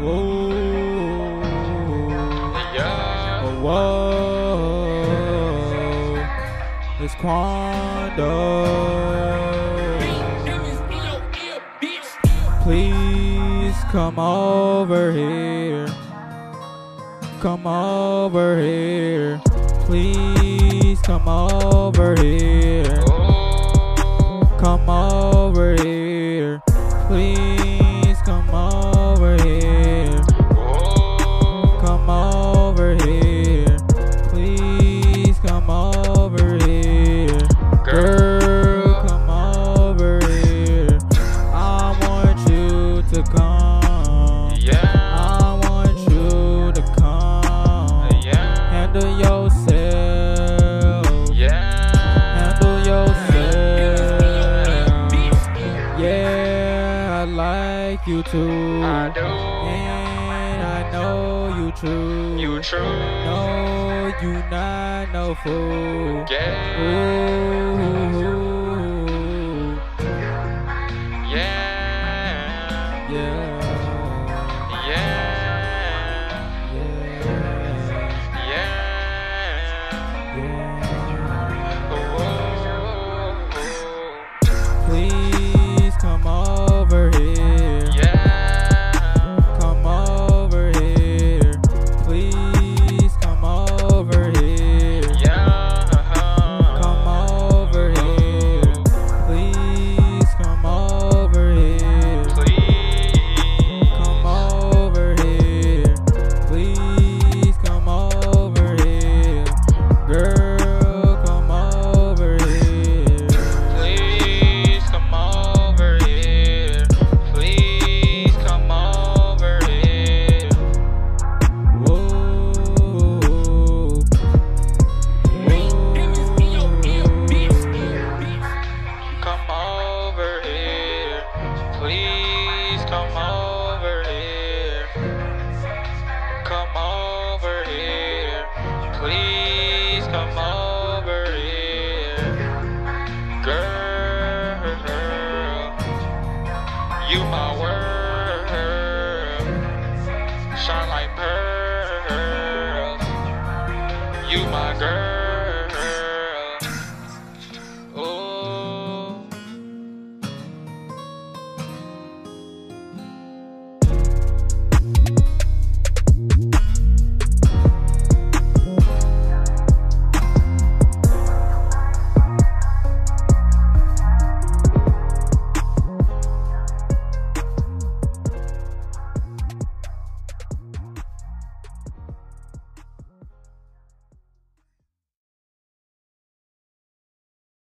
Whoa. Whoa. It's Quando. Please come over here. Come over here. Please come over here. Come over here. Please. like you too. I do. And I know you true. You true. No, you not no fool. Yeah. Ooh. You my world. Shine like